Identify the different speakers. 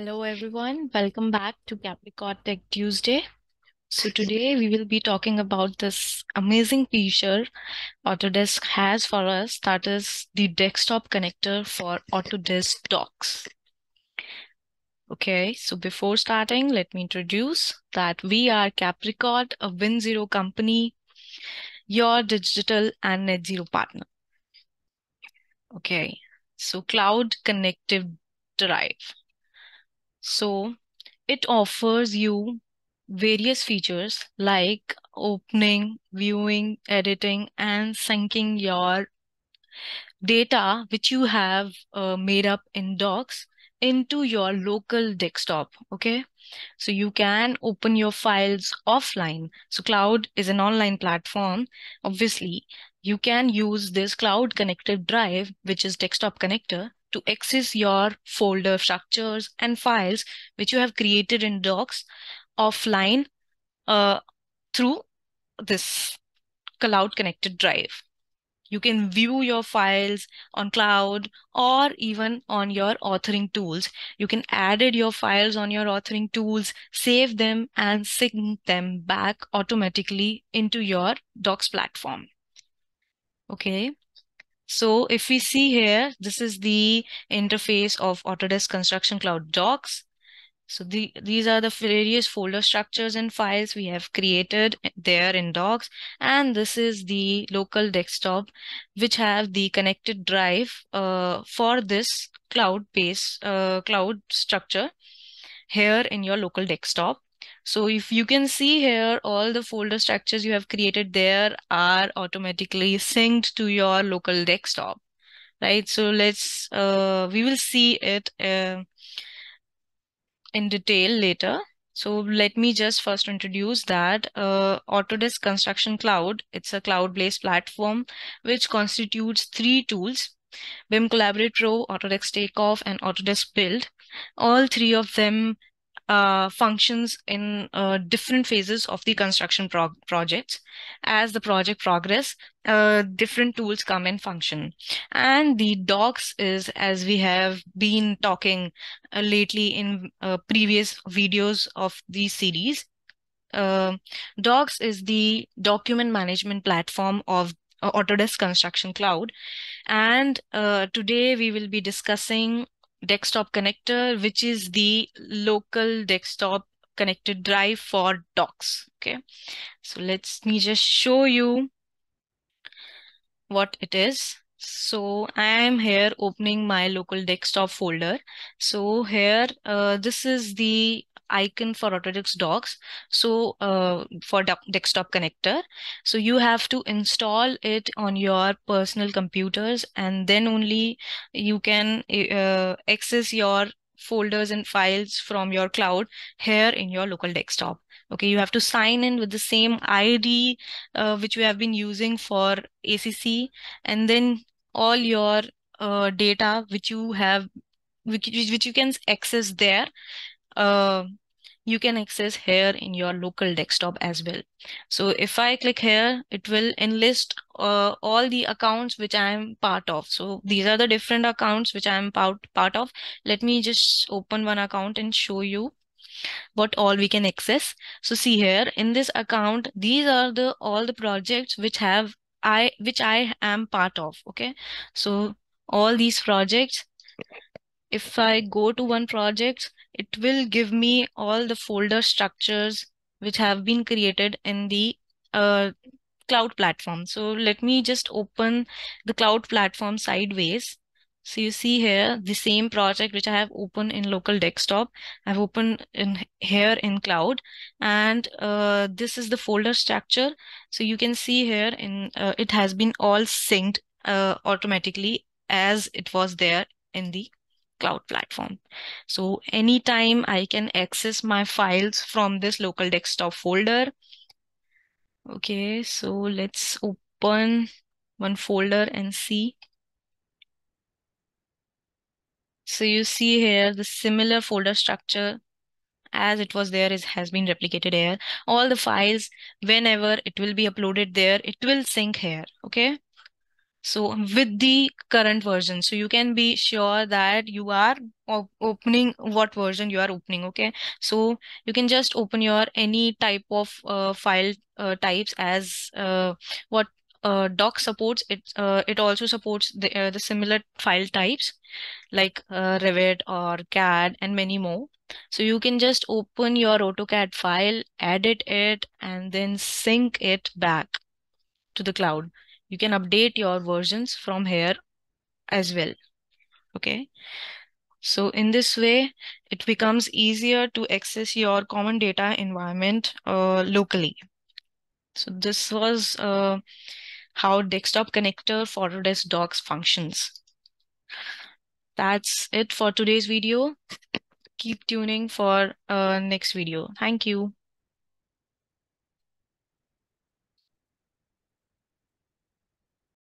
Speaker 1: Hello everyone, welcome back to Capricot Tech Tuesday. So today we will be talking about this amazing feature Autodesk has for us that is the desktop connector for Autodesk Docs. Okay, so before starting, let me introduce that we are Capricot, a Win Zero company, your digital and net zero partner. Okay, so cloud connected drive. So it offers you various features like opening, viewing, editing, and syncing your data which you have uh, made up in docs into your local desktop. Okay. So you can open your files offline. So cloud is an online platform. Obviously, you can use this cloud connected drive, which is desktop connector to access your folder structures and files which you have created in docs offline uh, through this cloud connected drive. You can view your files on cloud or even on your authoring tools. You can edit your files on your authoring tools, save them and sync them back automatically into your docs platform. Okay. So if we see here, this is the interface of Autodesk Construction Cloud Docs. So the, these are the various folder structures and files we have created there in Docs. And this is the local desktop, which have the connected drive uh, for this cloud-based uh, cloud structure here in your local desktop. So if you can see here, all the folder structures you have created there are automatically synced to your local desktop, right? So let's, uh, we will see it uh, in detail later. So let me just first introduce that uh, Autodesk Construction Cloud. It's a cloud-based platform which constitutes three tools, BIM Collaborate Pro, Autodesk Takeoff, and Autodesk Build. All three of them uh, functions in uh, different phases of the construction pro projects. As the project progress, uh, different tools come in function. And the docs is, as we have been talking uh, lately in uh, previous videos of these series, uh, docs is the document management platform of Autodesk Construction Cloud. And today we will be discussing desktop connector, which is the local desktop connected drive for docs. Okay, so let's me just show you what it is. So I am here opening my local desktop folder. So here, uh, this is the icon for Autodesk Docs. So uh, for desktop connector, so you have to install it on your personal computers and then only you can uh, access your folders and files from your cloud here in your local desktop. Okay, you have to sign in with the same ID uh, which we have been using for ACC and then all your uh, data which you have which, which you can access there uh, you can access here in your local desktop as well. So if I click here, it will enlist uh, all the accounts which I am part of. So these are the different accounts which I am part, part of. Let me just open one account and show you what all we can access. So see here in this account, these are the all the projects which have I which I am part of. Okay. So all these projects, if I go to one project, it will give me all the folder structures which have been created in the uh, cloud platform. So let me just open the cloud platform sideways. So you see here the same project which I have opened in local desktop. I've opened in here in cloud and uh, this is the folder structure. So you can see here in uh, it has been all synced uh, automatically as it was there in the cloud platform. So anytime I can access my files from this local desktop folder. Okay, so let's open one folder and see. So you see here the similar folder structure as it was there is has been replicated here. All the files, whenever it will be uploaded there, it will sync here. Okay. So with the current version so you can be sure that you are op opening what version you are opening okay so you can just open your any type of uh, file uh, types as uh, what uh, doc supports it uh, it also supports the uh, the similar file types like uh, revit or cad and many more so you can just open your AutoCAD file, edit it, and then sync it back to the cloud. You can update your versions from here as well. Okay. So in this way, it becomes easier to access your common data environment uh, locally. So this was uh, how desktop connector for Autodesk Docs functions. That's it for today's video keep tuning for uh, next video. Thank you.